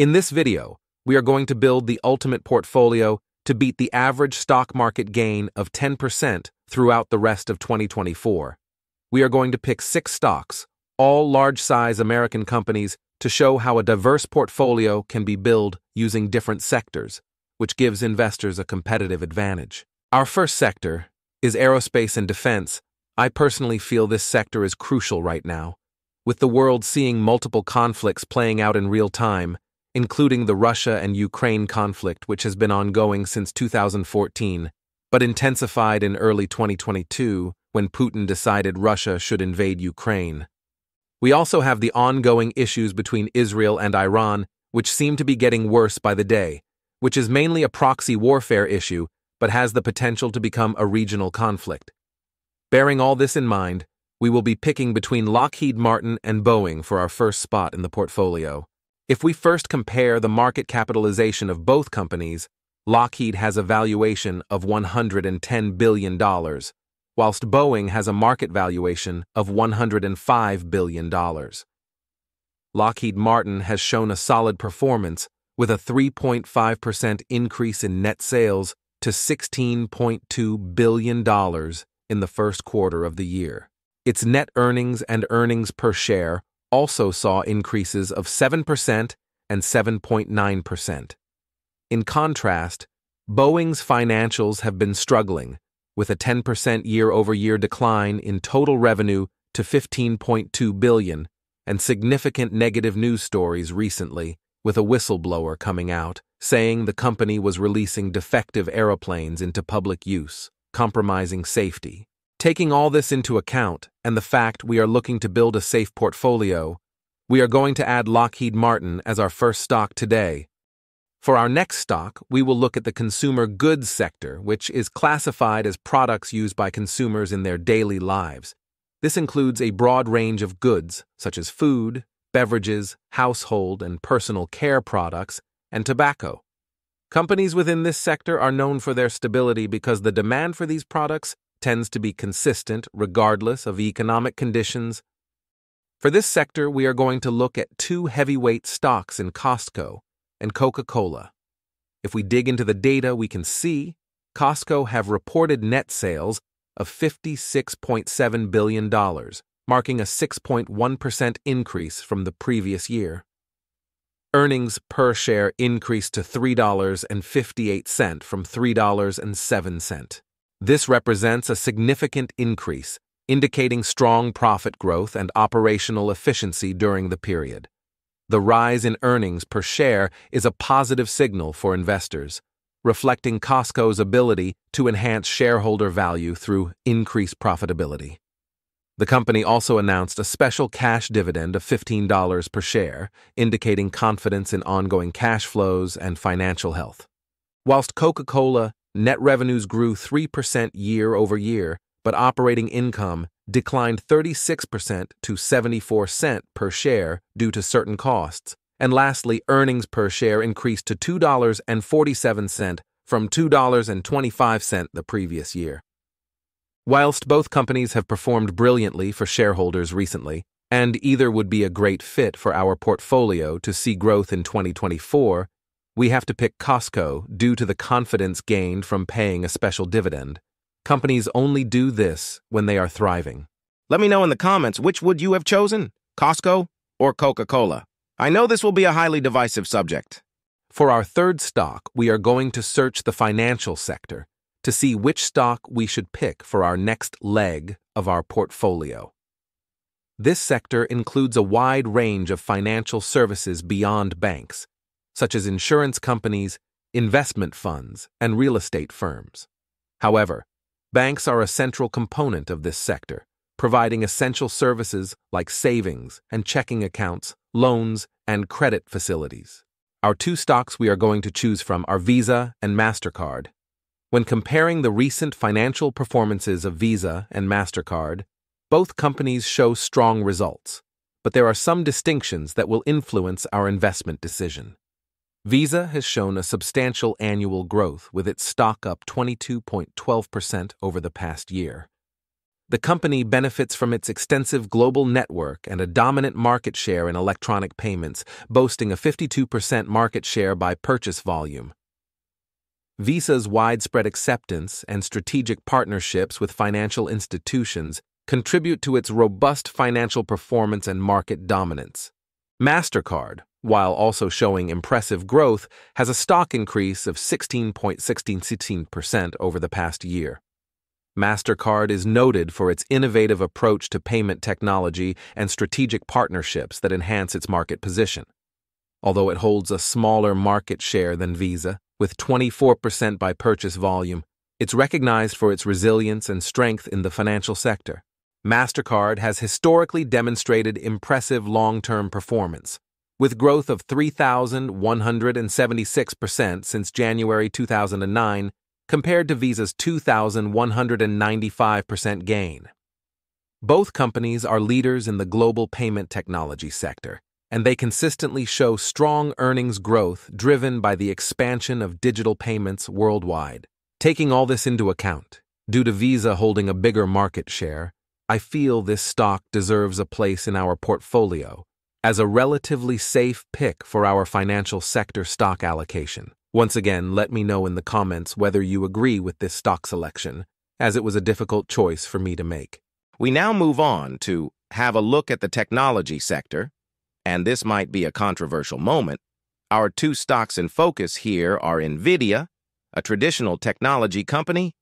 In this video, we are going to build the ultimate portfolio to beat the average stock market gain of 10% throughout the rest of 2024. We are going to pick six stocks, all large-size American companies, to show how a diverse portfolio can be built using different sectors, which gives investors a competitive advantage. Our first sector is aerospace and defense. I personally feel this sector is crucial right now. With the world seeing multiple conflicts playing out in real time, including the Russia and Ukraine conflict, which has been ongoing since 2014, but intensified in early 2022 when Putin decided Russia should invade Ukraine. We also have the ongoing issues between Israel and Iran, which seem to be getting worse by the day, which is mainly a proxy warfare issue but has the potential to become a regional conflict. Bearing all this in mind, we will be picking between Lockheed Martin and Boeing for our first spot in the portfolio. If we first compare the market capitalization of both companies, Lockheed has a valuation of $110 billion, whilst Boeing has a market valuation of $105 billion. Lockheed Martin has shown a solid performance with a 3.5% increase in net sales to $16.2 billion in the first quarter of the year. Its net earnings and earnings per share also saw increases of 7% and 7.9%. In contrast, Boeing's financials have been struggling, with a 10% year-over-year decline in total revenue to 15.2 billion and significant negative news stories recently, with a whistleblower coming out saying the company was releasing defective aeroplanes into public use, compromising safety. Taking all this into account, and the fact we are looking to build a safe portfolio, we are going to add Lockheed Martin as our first stock today. For our next stock, we will look at the consumer goods sector, which is classified as products used by consumers in their daily lives. This includes a broad range of goods, such as food, beverages, household and personal care products, and tobacco. Companies within this sector are known for their stability because the demand for these products tends to be consistent regardless of economic conditions. For this sector, we are going to look at two heavyweight stocks in Costco and Coca Cola. If we dig into the data, we can see Costco have reported net sales of $56.7 billion, marking a 6.1% increase from the previous year. Earnings per share increased to $3.58 from $3.07. This represents a significant increase, indicating strong profit growth and operational efficiency during the period. The rise in earnings per share is a positive signal for investors, reflecting Costco's ability to enhance shareholder value through increased profitability. The company also announced a special cash dividend of $15 per share, indicating confidence in ongoing cash flows and financial health. Whilst Coca Cola Net revenues grew 3% year over year, but operating income declined 36% to 74 cent per share due to certain costs. And lastly, earnings per share increased to $2.47 from $2.25 the previous year. Whilst both companies have performed brilliantly for shareholders recently, and either would be a great fit for our portfolio to see growth in 2024, we have to pick Costco due to the confidence gained from paying a special dividend. Companies only do this when they are thriving. Let me know in the comments which would you have chosen, Costco or Coca-Cola. I know this will be a highly divisive subject. For our third stock, we are going to search the financial sector to see which stock we should pick for our next leg of our portfolio. This sector includes a wide range of financial services beyond banks, such as insurance companies, investment funds, and real estate firms. However, banks are a central component of this sector, providing essential services like savings and checking accounts, loans, and credit facilities. Our two stocks we are going to choose from are Visa and MasterCard. When comparing the recent financial performances of Visa and MasterCard, both companies show strong results, but there are some distinctions that will influence our investment decision. Visa has shown a substantial annual growth with its stock up 22.12% over the past year. The company benefits from its extensive global network and a dominant market share in electronic payments, boasting a 52% market share by purchase volume. Visa's widespread acceptance and strategic partnerships with financial institutions contribute to its robust financial performance and market dominance. MasterCard, while also showing impressive growth, has a stock increase of 16.16% over the past year. MasterCard is noted for its innovative approach to payment technology and strategic partnerships that enhance its market position. Although it holds a smaller market share than Visa, with 24% by purchase volume, it's recognized for its resilience and strength in the financial sector. MasterCard has historically demonstrated impressive long term performance, with growth of 3,176% since January 2009 compared to Visa's 2,195% gain. Both companies are leaders in the global payment technology sector, and they consistently show strong earnings growth driven by the expansion of digital payments worldwide. Taking all this into account, due to Visa holding a bigger market share, I feel this stock deserves a place in our portfolio as a relatively safe pick for our financial sector stock allocation. Once again, let me know in the comments whether you agree with this stock selection, as it was a difficult choice for me to make. We now move on to have a look at the technology sector, and this might be a controversial moment. Our two stocks in focus here are NVIDIA, a traditional technology company,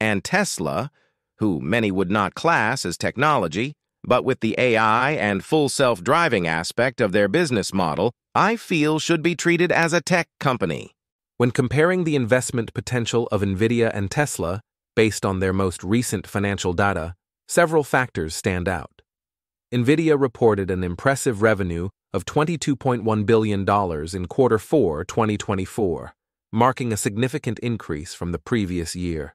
and Tesla, who many would not class as technology, but with the AI and full self-driving aspect of their business model, I feel should be treated as a tech company. When comparing the investment potential of NVIDIA and Tesla, based on their most recent financial data, several factors stand out. NVIDIA reported an impressive revenue of $22.1 billion in quarter 4 2024, marking a significant increase from the previous year.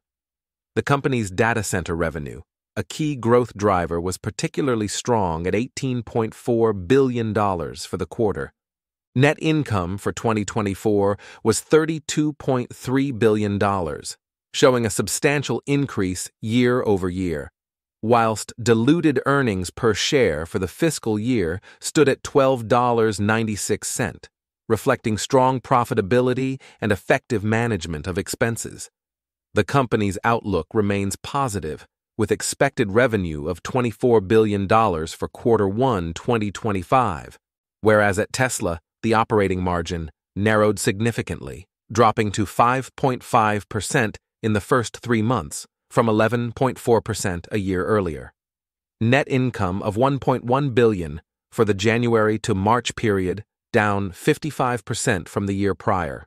The company's data center revenue, a key growth driver, was particularly strong at $18.4 billion for the quarter, Net income for 2024 was $32.3 billion, showing a substantial increase year over year, whilst diluted earnings per share for the fiscal year stood at $12.96, reflecting strong profitability and effective management of expenses. The company's outlook remains positive, with expected revenue of $24 billion for quarter 1 2025, whereas at Tesla, the operating margin narrowed significantly, dropping to 5.5% in the first three months from 11.4% a year earlier. Net income of 1.1 billion for the January to March period, down 55% from the year prior.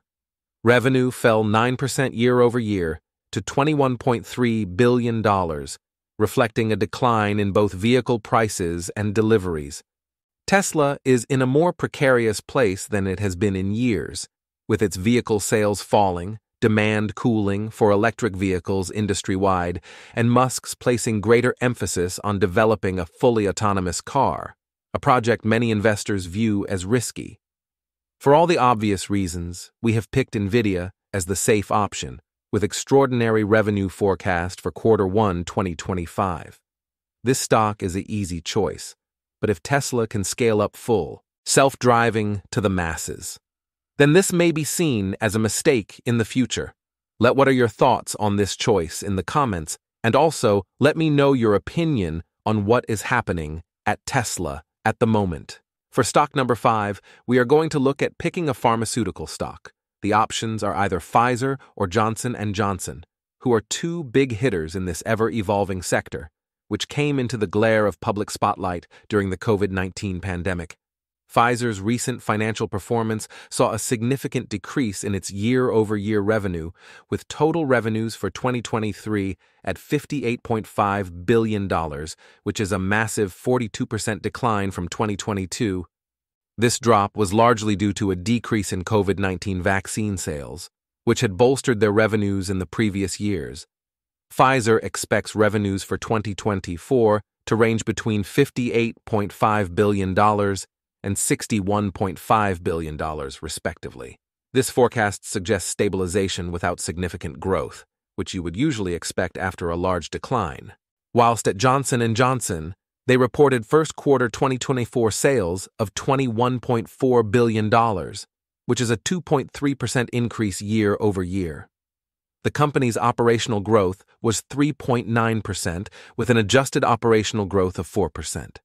Revenue fell 9% year over year to $21.3 billion, reflecting a decline in both vehicle prices and deliveries, Tesla is in a more precarious place than it has been in years, with its vehicle sales falling, demand cooling for electric vehicles industry wide, and Musk's placing greater emphasis on developing a fully autonomous car, a project many investors view as risky. For all the obvious reasons, we have picked NVIDIA as the safe option, with extraordinary revenue forecast for quarter 1 2025. This stock is an easy choice but if Tesla can scale up full, self driving to the masses, then this may be seen as a mistake in the future. Let what are your thoughts on this choice in the comments, and also let me know your opinion on what is happening at Tesla at the moment. For stock number five, we are going to look at picking a pharmaceutical stock. The options are either Pfizer or Johnson & Johnson, who are two big hitters in this ever-evolving sector which came into the glare of public spotlight during the COVID 19 pandemic. Pfizer's recent financial performance saw a significant decrease in its year over year revenue, with total revenues for 2023 at $58.5 billion, which is a massive 42% decline from 2022. This drop was largely due to a decrease in COVID 19 vaccine sales, which had bolstered their revenues in the previous years. Pfizer expects revenues for 2024 to range between $58.5 billion and $61.5 billion, respectively. This forecast suggests stabilization without significant growth, which you would usually expect after a large decline. whilst at Johnson & Johnson, they reported first quarter 2024 sales of $21.4 billion, which is a 2.3% increase year over year. The company's operational growth was 3.9%, with an adjusted operational growth of 4%.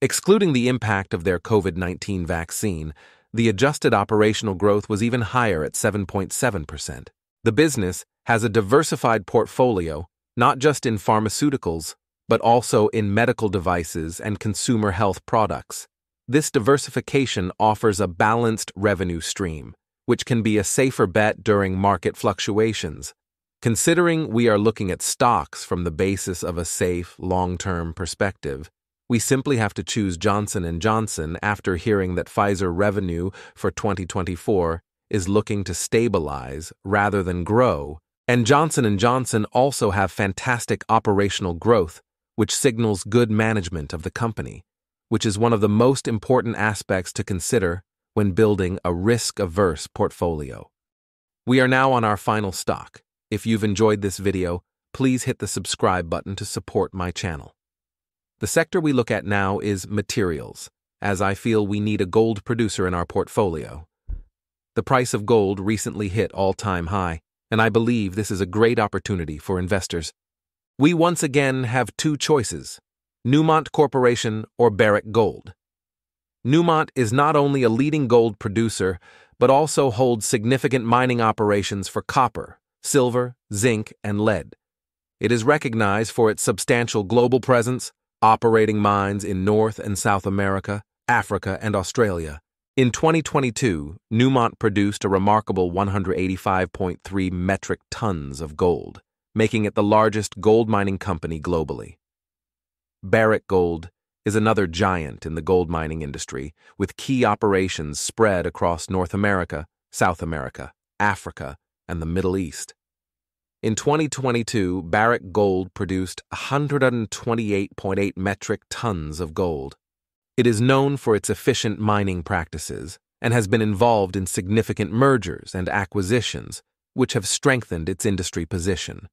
Excluding the impact of their COVID 19 vaccine, the adjusted operational growth was even higher at 7.7%. The business has a diversified portfolio, not just in pharmaceuticals, but also in medical devices and consumer health products. This diversification offers a balanced revenue stream, which can be a safer bet during market fluctuations. Considering we are looking at stocks from the basis of a safe, long-term perspective, we simply have to choose Johnson & Johnson after hearing that Pfizer revenue for 2024 is looking to stabilize rather than grow, and Johnson & Johnson also have fantastic operational growth which signals good management of the company, which is one of the most important aspects to consider when building a risk-averse portfolio. We are now on our final stock. If you've enjoyed this video, please hit the subscribe button to support my channel. The sector we look at now is materials, as I feel we need a gold producer in our portfolio. The price of gold recently hit all-time high, and I believe this is a great opportunity for investors we once again have two choices Newmont Corporation or Barrick Gold. Newmont is not only a leading gold producer, but also holds significant mining operations for copper, silver, zinc, and lead. It is recognized for its substantial global presence, operating mines in North and South America, Africa, and Australia. In 2022, Newmont produced a remarkable 185.3 metric tons of gold making it the largest gold mining company globally. Barrick Gold is another giant in the gold mining industry, with key operations spread across North America, South America, Africa, and the Middle East. In 2022, Barrick Gold produced 128.8 metric tons of gold. It is known for its efficient mining practices and has been involved in significant mergers and acquisitions, which have strengthened its industry position.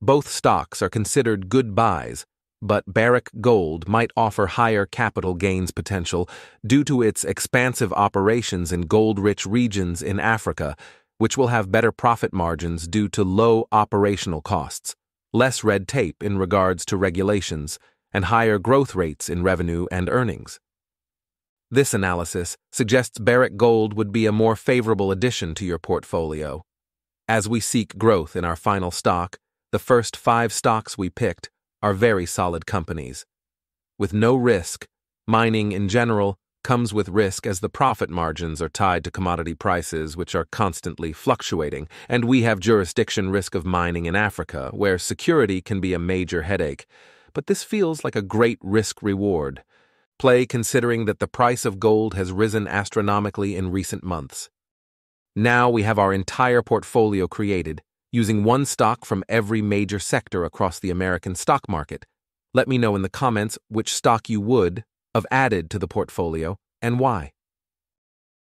Both stocks are considered good buys, but Barrick Gold might offer higher capital gains potential due to its expansive operations in gold-rich regions in Africa, which will have better profit margins due to low operational costs, less red tape in regards to regulations, and higher growth rates in revenue and earnings. This analysis suggests Barrick Gold would be a more favorable addition to your portfolio. As we seek growth in our final stock, the first five stocks we picked are very solid companies. With no risk, mining in general comes with risk as the profit margins are tied to commodity prices which are constantly fluctuating, and we have jurisdiction risk of mining in Africa, where security can be a major headache. But this feels like a great risk reward. Play considering that the price of gold has risen astronomically in recent months. Now we have our entire portfolio created, using one stock from every major sector across the American stock market. Let me know in the comments which stock you would have added to the portfolio and why.